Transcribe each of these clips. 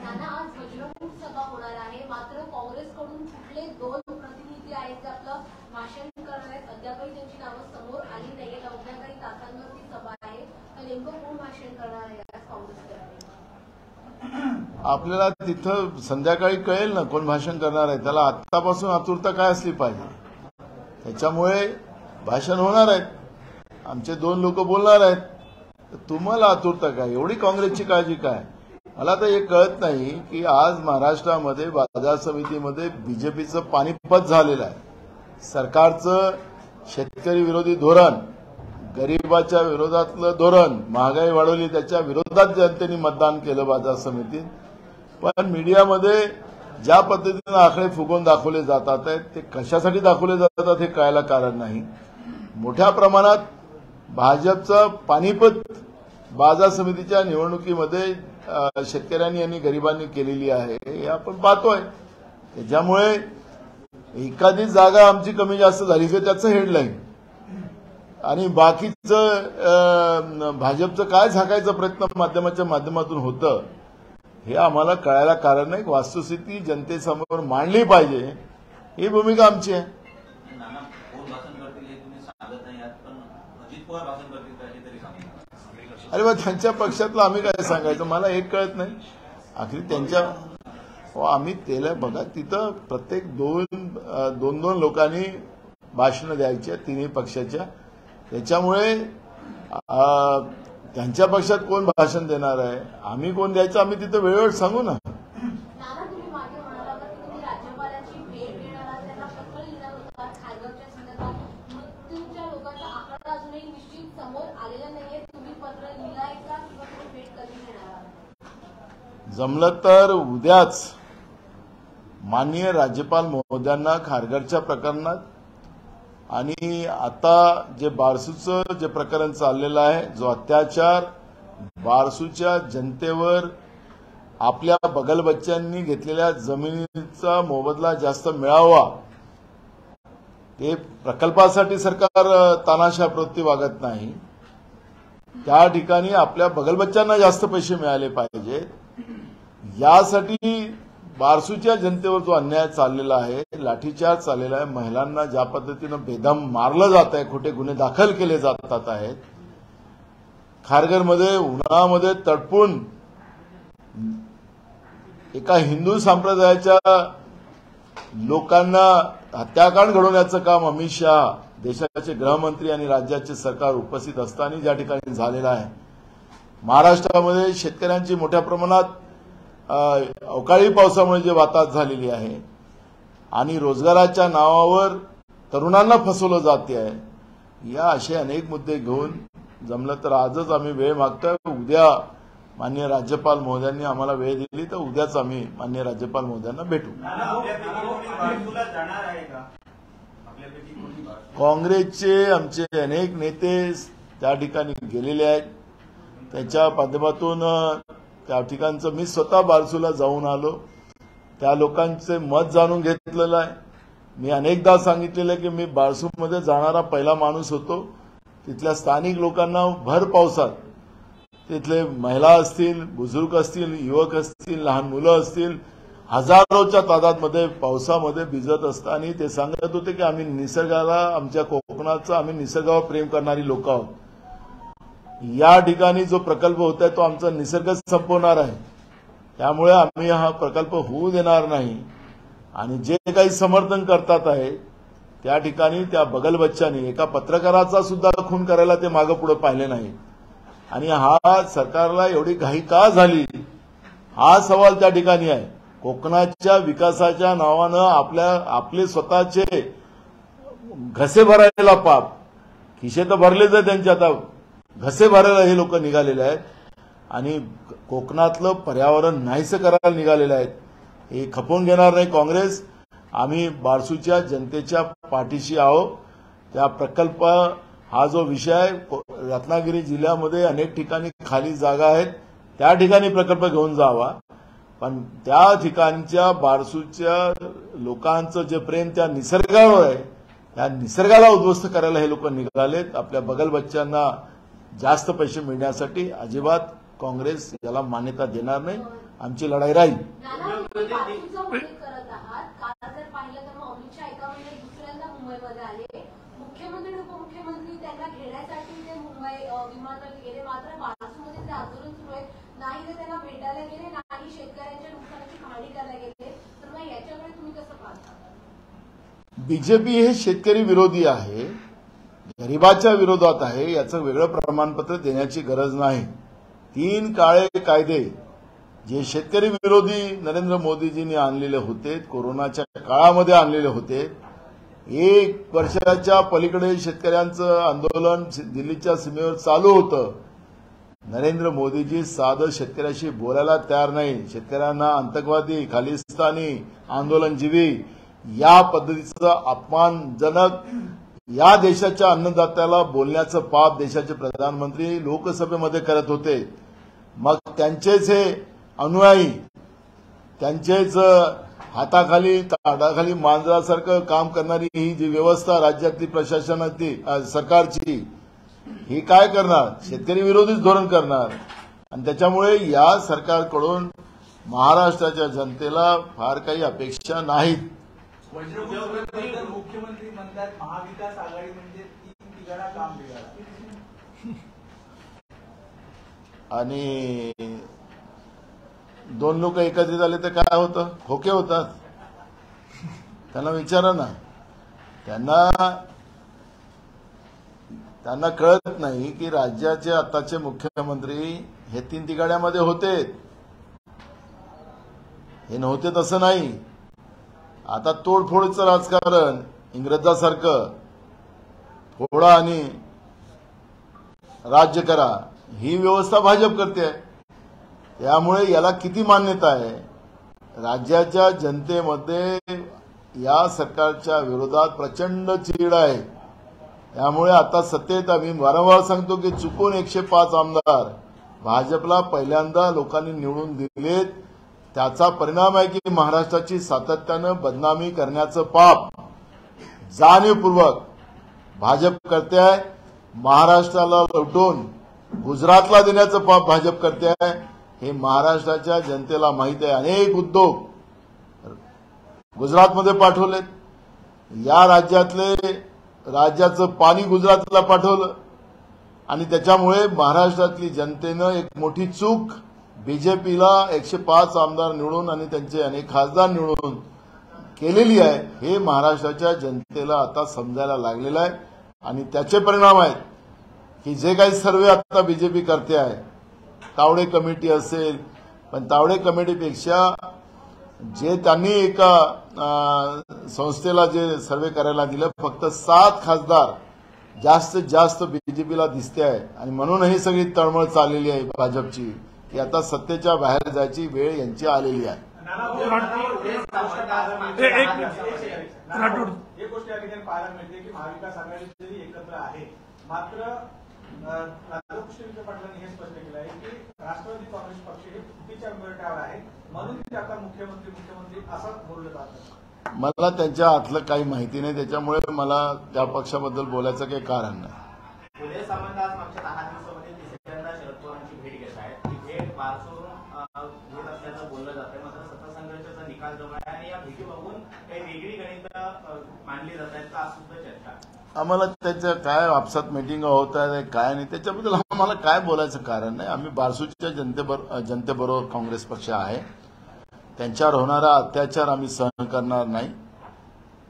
नाना आज बजरंग सभा होणार आहे. मात्र काँग्रेसकडून कुठले दोन प्रतिनिधी आहेत ते आपलं भाषण करणार आहेत. अद्यापही त्यांची नावं समोर आली नाहीये अवघ्या काही तासांवरती सभा आहे. तर नेमकं कोण भाषण करणार आहे आज काँग्रेसकडे? आपल्याला तिथं संध्याकाळी कळेल ना कोण भाषण करणार आहे. त्याला आत्तापासून आतुरता काय असली पाहिजे? त्याच्यामुळे भाषण होणार आहेत आमचे दोन लोक बोलणार आहेत. तुम्हाला आतुरता काय? एवढी काँग्रेसची काळजी काय? मला तर हे कळत नाही की आज महाराष्ट्रामध्ये बाजार समितीमध्ये बीजेपीचं पानिपत झालेलं आहे. सरकारचं शेतकरी विरोधी धोरण गरिबाच्या विरोधातलं धोरण महागाई वाढवली त्याच्या विरोधात जनतेने मतदान केलं बाजार समितीत. पण मीडियामध्ये ज्या पद्धतीनं आकडे फुगवून दाखवले जातात आहेत ते कशासाठी दाखवले जातात हे कळायला कारण नाही. मोठ्या प्रमाणात भाजपचं पानिपत बाजार समितीच्या निवडणुकीमध्ये शेतकऱ्यांनी आणि गरिबांनी केलेली आहे हे आपण पाहतोय. त्याच्यामुळे एखादी जागा आमची कमी जास्त झाली तर त्याचं हेडलाईन आणि बाकीचं भाजपचं काय झाकायचा प्रयत्न माध्यमाच्या माध्यमातून होतं हे आम्हाला कळायला कारण नाही. वास्तुस्थिती जनतेसमोर मांडली पाहिजे ही भूमिका आमची आहे. अरे बा त्यांच्या पक्षातलं आम्ही काय सांगायचं? मला एक कळत नाही. आखरी त्यांच्या हो आम्ही त्याला बघा तिथं प्रत्येक दोन दोन दोन लोकांनी भाषणं द्यायच्या तिन्ही पक्षाच्या. त्याच्यामुळे त्यांच्या पक्षात कोण भाषण देणार आहे? आम्ही कोण द्यायचं? आम्ही तिथं वेळेवर सांगू ना नाना तुम्ही मागे म्हणाला होता की तुम्ही राज्यपालांची भेट घेणार आहात त्यांना पत्र लिहिणार होता खारघरच्या संदर्भात मृत्यूच्या लोकांचा आकडा अजूनही निश्चित समोर आलेला नाहीये तुम्ही पत्र लिहिलाय का किंवा तुम्ही भेट कधी घेणार आहात जमलं तर उद्याच माननीय राज्यपाल महोदयांना खारघरच्या प्रकरणात आणि आता जे बारसूचं जे प्रकरण चाललेलं आहे जो अत्याचार बारसूच्या जनतेवर आपल्या बगलबच्च्यांनी घेतलेल्या जमिनीचा मोबदला जास्त मिळावा ते प्रकल्पासाठी सरकार अ, तानाशा प्रवृत्ती वागत नाही. त्या ठिकाणी आपल्या बगलबच्च्यांना जास्त पैसे मिळाले पाहिजेत. यासाठी बारसूच्या जनतेवर जो अन्याय चाललेला आहे लाठीचार्ज चाललेला आहे महिलांना ज्या पद्धतीनं बेदम मारलं जात आहे खोटे गुन्हे दाखल केले जातात आहेत खारघरमध्ये उन्हाळ्यामध्ये तडपून एका हिंदू संप्रदायाच्या लोकांना हत्याकांड घडवण्याचं काम अमित शहा देशाचे गृहमंत्री आणि राज्याचे सरकार उपस्थित असताना ज्या ठिकाणी झालेलं आहे. महाराष्ट्रामध्ये शेतकऱ्यांची मोठ्या प्रमाणात अवकाळी पावसामुळे जे वाताहत झालेली आहे आणि रोजगाराच्या नावावर तरुणांना फसवलं जाते आहे या असे अनेक मुद्दे घेऊन जमलं तर आजच आम्ही वेळ मागतोय. उद्या मान्य राज्यपाल महोदयांनी आम्हाला वेळ दिली तर उद्याच आम्ही मान्य राज्यपाल महोदयांना भेटू. काँग्रेसचे आमचे अनेक नेते त्या ठिकाणी गेलेले आहेत. त्याच्या माध्यमातून त्या ठिकाणचं मी स्वतः बारसूला जाऊन आलो. त्या लोकांचे मत जाणून घेतलेलं आहे. मी अनेकदा सांगितलेलं आहे की मी बारसूमध्ये जाणारा पहिला माणूस होतो. तिथल्या स्थानिक लोकांना भर पावसात. तिथले महिला असतील बुजुर्ग असतील युवक असतील लहान मुलं असतील हजारोच्या तादादमध्ये पावसामध्ये भिजत असताना ते सांगत होते की आम्ही निसर्गाला आमच्या कोकणाचं आम्ही निसर्गावर प्रेम करणारी लोक आहोत. या ठिकाणी जो प्रकल्प होत आहे तो आमचा निसर्गच संपवणार आहे. त्यामुळे आम्ही हा प्रकल्प होऊ देणार नाही. आणि जे काही समर्थन करतात आहे त्या ठिकाणी त्या बगल बच्चांनी एका पत्रकाराचा सुद्धा खून करायला ते मागं पुढे पाहिले नाही. आणि हा सरकारला एवढी घाई का झाली? हा सवाल त्या ठिकाणी आहे. कोकणाच्या विकासाच्या नावानं आपल्या आपले स्वतःचे घसे भरायला पाप. खिशे तर भरलेच आहे त्यांचे आता. घसे भरायला हे लोक निघालेले आहेत आणि कोकणातलं पर्यावरण नाहीसं करायला निघालेले आहेत. हे खपवून घेणार नाही काँग्रेस. आम्ही बारसूच्या जनतेच्या पाठीशी आहोत. त्या प्रकल्प हा जो विषय आहे रत्नागिरी जिल्ह्यामध्ये अनेक ठिकाणी खाली जागा आहेत. त्या ठिकाणी प्रकल्प घेऊन जावा. पण त्या ठिकाणच्या बारसूच्या लोकांचं जे प्रेम त्या निसर्गावर आहे त्या निसर्गाला उद्ध्वस्त करायला हे लोक निघालेत. आपल्या बगल बच्च्यांना जास्त पैसे मिळण्यासाठी अजिबात काँग्रेस याला मान्यता देणार नाही. आमची लढाई राहील. बीजेपी हे शेतकरी विरोधी आहे. गरिबाच्या विरोधात आहे याचं वेगळं प्रमाणपत्र देण्याची गरज नाही. तीन काळे कायदे जे शेतकरी विरोधी नरेंद्र मोदीजींनी आणलेले होते कोरोनाच्या काळामध्ये आणलेले होते एक वर्षाच्या पलीकडे शेतकऱ्यांचं आंदोलन दिल्लीच्या सीमेवर चालू होतं. नरेंद्र मोदीजी साधं शेतकऱ्याशी बोलायला तयार नाही. शेतकऱ्यांना आतंकवादी खालिस्तानी आंदोलनजीवी या पद्धतीचं अपमानजनक या देशाच्या अन्नदात्याला बोलण्याचं पाप देशाचे प्रधानमंत्री लोकसभेमध्ये करत होते. मग त्यांचेच हे अनुयायी त्यांचेच हाताखाली ताडाखाली मांजरासारखं काम करणारी ही जी व्यवस्था राज्यातली प्रशासनाची सरकारची ही काय करणार? शेतकरी विरोधीच धोरण करणार. आणि त्याच्यामुळे या सरकारकडून महाराष्ट्राच्या जनतेला फार काही अपेक्षा नाहीत. वज्रमुख्यमंत्री मुख्यमंत्री म्हणतात महाविकास आघाडी म्हणजे तीन तिघाडा काम बिघाडा आणि दोन लोक एकत्रित आले तर काय होतं? खोके होतात. त्यांना विचारा ना. त्यांना त्यांना कळत नाही की राज्याचे आताचे मुख्यमंत्री हे तीन तिघाड्यामध्ये होते. हे नव्हते तसं नाही. आता तोडफोडचं राजकारण इंग्रजासारखं. फोडा आणि राज्य करा. ही व्यवस्था भाजप करते. त्यामुळे याला किती मान्यता आहे? राज्याच्या जनतेमध्ये या सरकारच्या विरोधात प्रचंड चीड आहे. त्यामुळे आता सत्तेत आम्ही वारंवार सांगतो की चुकून एकशे पाच आमदार भाजपला पहिल्यांदा लोकांनी निवडून दिलेत. त्याचा परिणाम आहे की महाराष्ट्राची सातत्यानं बदनामी करण्याचं पाप जाणीवपूर्वक भाजप करते आहे. महाराष्ट्राला लुटून गुजरातला देण्याचं पाप भाजप करते आहे. हे महाराष्ट्राच्या जनतेला माहीत आहे. अनेक उद्योग गुजरातमध्ये पाठवलेत. या राज्यातले राज्याचं पाणी गुजरातला पाठवलं. आणि त्याच्यामुळे महाराष्ट्रातली जनतेनं एक मोठी चूक बीजेपीला एकशे पाच आमदार निवडून आणि त्यांचे अनेक खासदार निवडून केलेली आहे हे महाराष्ट्राच्या जनतेला आता समजायला लागलेलं आहे. आणि त्याचे परिणाम आहेत की जे काही सर्वे आता बीजेपी करते आहे. तावडे कमिटी असेल पण तावडे कमिटीपेक्षा जे त्यांनी एका संस्थेला जे सर्वे करायला दिलं फक्त सात खासदार जास्तीत जास्त बीजेपीला दिसते आहे. आणि म्हणून ही सगळी तळमळ चाललेली आहे भाजपची. की आता सत्तेच्या बाहेर जायची वेळ यांची आलेली आहे. नाना भाऊ, नाना भाऊ, एक गोष्ट पाहायला मिळते. एक- एक- एक- एक- एक- नाना भाऊ, एक गोष्ट या ठिकाणी पाहायला मिळते की महाविकास आघाडी जरी एकत्र आहे मात्र अं, राधाकृष्ण विखे पाटलांनी हे स्पष्ट केलं आहे की राष्ट्रवादी काँग्रेस पक्ष हे फुटीच्या उंबरठ्यावर आहे. म्हणून ते आता मुख्यमंत्री मुख्यमंत्री असं बोललं जातं मला त्यांच्या आतलं काही माहिती नाही त्याच्यामुळे मला त्या पक्षाबद्दल बोलायचं काही कारण नाही उदय सामंत आज मागच्या दहा दिवसामध्ये तिसऱ्यांदा शरद पवारांची भेट घेत आहेत ही भेट बारसून अं, घेत असल्याचं बोललं जातंय मात्र सत्तासंघर्षाचा निकाल जवळ आहे आणि या भेटी बघून काही वेगळी गणित मानली जात आहेत का? सुद्धा चर्चा. आम्हाला त्याच्या काय आपसात मिटिंग होत आहे काय नाही त्याच्याबद्दल आम्हाला काय बोलायचं कारण नाही. आम्ही बारसूच्या जनतेबरोबर जनतेबरोबर काँग्रेस पक्ष आहे. त्यांच्यावर होणारा अत्याचार आम्ही सहन करणार नाही.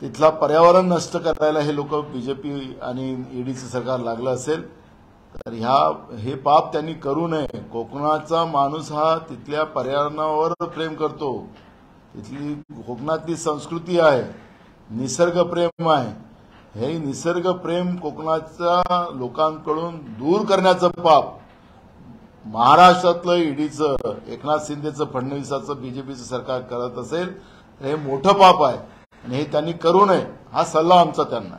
तिथला पर्यावरण नष्ट करायला हे लोक बीजेपी आणि ईडीचं सरकार लागलं असेल तर ह्या हे पाप त्यांनी करू नये. कोकणाचा माणूस हा तिथल्या पर्यावरणावर प्रेम करतो. तिथली कोकणातली संस्कृती आहे. निसर्ग प्रेम आहे. हे निसर्ग प्रेम कोकणाच्या लोकांकडून दूर करण्याचं पाप. महाराष्ट्रातलं ईडीचं एकनाथ शिंदेचं फडणवीसाचं बीजेपीचं सरकार करत असेल तर हे मोठं पाप आहे. आणि हे त्यांनी करू नये हा सल्ला आमचा त्यांना.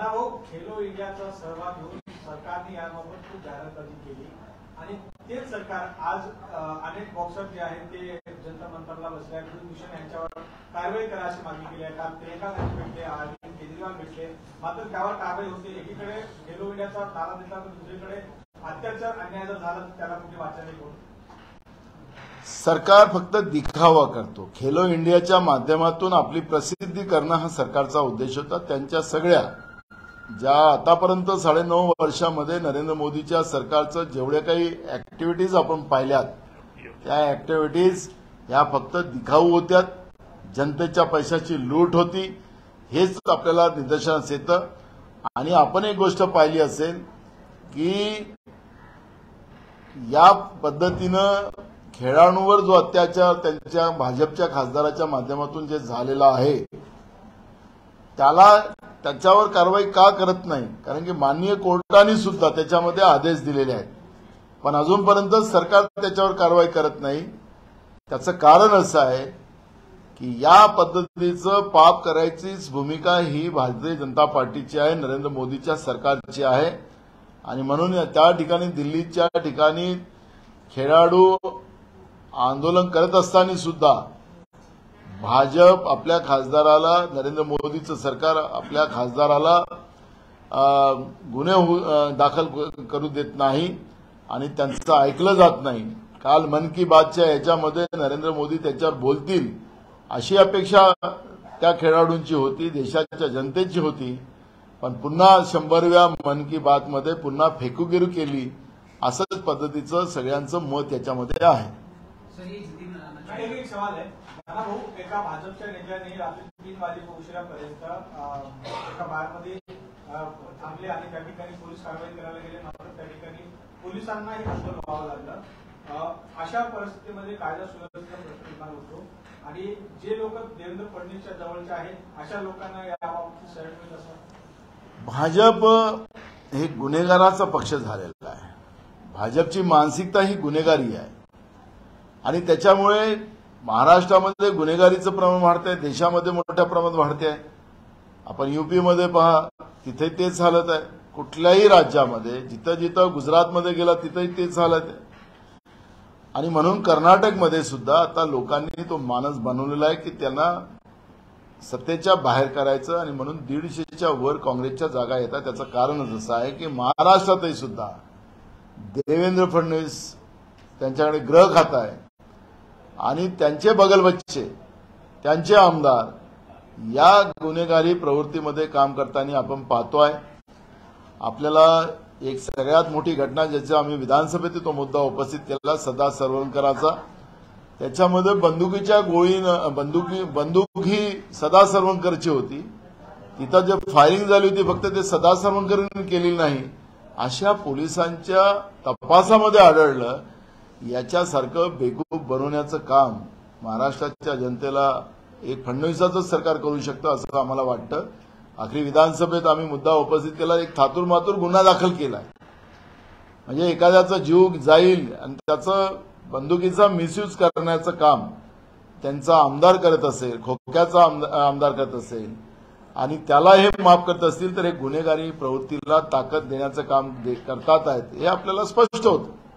हो, खेलो इंडियाचा सहभाग घेऊन सरकारने याबाबत खूप जाहिरातबाजी केली. आणि तेच सरकार आज अनेक बॉक्सर जे आहेत ते जनता मंतरला बसले मिशन यांच्यावर कारवाई करा अशी मागणी केली आहे. काल प्रियंका गांधी भेटले अरविंद केजरीवाल भेटले. मात्र त्यावर कारवाई होते. एकीकडे खेलो इंडियाचा नारा देतात तर दुसरीकडे अत्याचार अन्याय जर झाला तर त्याला कुठे वाचायला कोण? सरकार फक्त दिखावा करतो. खेलो इंडियाच्या माध्यमातून आपली प्रसिद्धी करणं हा सरकारचा उद्देश होता. त्यांच्या सगळ्या ज्या आतापर्यंत साडेनऊ वर्षामध्ये नरेंद्र मोदीच्या सरकारचं जेवढ्या काही ऍक्टिव्हिटीज आपण पाहिल्यात त्या ऍक्टिव्हिटीज ह्या फक्त दिखाऊ होत्या जनतेच्या पैशाची लूट होती हेच आपल्याला निदर्शनास येतं. आणि आपण एक गोष्ट पाहिली असेल की या पद्धतीनं खेळाडूंवर जो अत्याचार त्यांच्या भाजपच्या खासदाराच्या माध्यमातून जे झालेला आहे त्याला त्याच्यावर कारवाई का करत नाही? कारण की माननीय कोर्टाने सुद्धा त्याच्यामध्ये आदेश दिलेले आहेत. पण अजूनपर्यंत सरकार त्याच्यावर कारवाई करत नाही. त्याचं कारण असं आहे की या पद्धतीचं पाप करायचीच भूमिका ही भारतीय जनता पार्टीची आहे नरेंद्र मोदीच्या सरकारची आहे. आणि म्हणून त्या ठिकाणी दिल्लीच्या ठिकाणी खेळाडू आंदोलन करत असताना सुद्धा भाजप आपल्या खासदाराला नरेंद्र मोदीचं सरकार आपल्या खासदाराला गुन्हे दाखल करू देत नाही आणि त्यांचं ऐकलं जात नाही. काल मन की बातच्या याच्यामध्ये नरेंद्र मोदी त्याच्यावर बोलतील. अशी अपेक्षा त्या खेळाडूंची होती देशाच्या जनतेची होती. पण पुन्हा शंभरव्या मन की बात मध्ये पुन्हा फेकूगिरी केली असंच पद्धतीचं सगळ्यांचं मत याच्यामध्ये आहे. एक एक सवाल आहे. नाना भाऊ एका भाजपच्या नेत्याने रात्री तीन उशिरापर्यंत एका बारमध्ये थांबले आणि त्या ठिकाणी पोलीस कारवाई करायला गेले मात्र त्या ठिकाणी पोलिसांनाही हजर व्हावं लागलं. अशा परिस्थितीमध्ये कायदा सुव्यवस्थेचा प्रश्न निर्माण होतो. आणि जे लोक देवेंद्र फडणवीसच्या जवळचे आहेत अशा लोकांना याबाबतीत शरण मिळत असं? भाजप हे गुन्हेगाराचा पक्ष झालेला आहे. भाजपची मानसिकता ही गुन्हेगारी आहे. आणि त्याच्यामुळे महाराष्ट्रामध्ये गुन्हेगारीचं प्रमाण वाढतंय देशामध्ये मोठ्या प्रमाणात वाढते आहे आपण युपीमध्ये पहा तिथे तेच चालत आहे. कुठल्याही राज्यामध्ये जिथं जिथं गुजरातमध्ये गेला तिथंही तेच चालत आहे. आणि म्हणून कर्नाटकमध्ये सुद्धा आता लोकांनी तो मानस बनवलेला आहे की त्यांना सत्तेच्या बाहेर करायचं आणि म्हणून दीडशेच्या वर काँग्रेसच्या जागा येतात. त्याचं कारणच असं आहे की महाराष्ट्रातही सुद्धा देवेंद्र फडणवीस त्यांच्याकडे ग्रह खात आहे. आणि त्यांचे बगलबच्चे त्यांचे आमदार या गुन्हेगारी प्रवृत्तीमध्ये काम करताना आपण पाहतो आहे आपल्याला एक सगळ्यात मोठी घटना ज्याचा आम्ही विधानसभेत तो मुद्दा उपस्थित केला सदा सरवणकरांचा त्याच्यामध्ये बंदुकीच्या गोळीनं बंदुकी बंदूक ही सदा सरवणकरची होती. तिथं जे फायरिंग झाली होती फक्त ते सदा सरवणकरांनी केली नाही. अशा पोलिसांच्या तपासामध्ये आढळलं याच्यासारखं बेकूफ बनवण्याचं काम महाराष्ट्राच्या जनतेला एक फडणवीसाचंच सरकार करू शकतं असं आम्हाला वाटतं. आखरी विधानसभेत आम्ही मुद्दा उपस्थित केला. एक थातूर मातूर गुन्हा दाखल केलाय. म्हणजे एखाद्याचा जीव जाईल आणि त्याचं बंदुकीचा मिसयूज करण्याचं काम त्यांचा आमदार करत असेल खोक्याचा आमदार करत असेल आणि त्याला हे माफ करत असतील तर हे गुन्हेगारी प्रवृत्तीला ताकद देण्याचं काम दे- करतात आहेत. हे आपल्याला स्पष्ट होतं.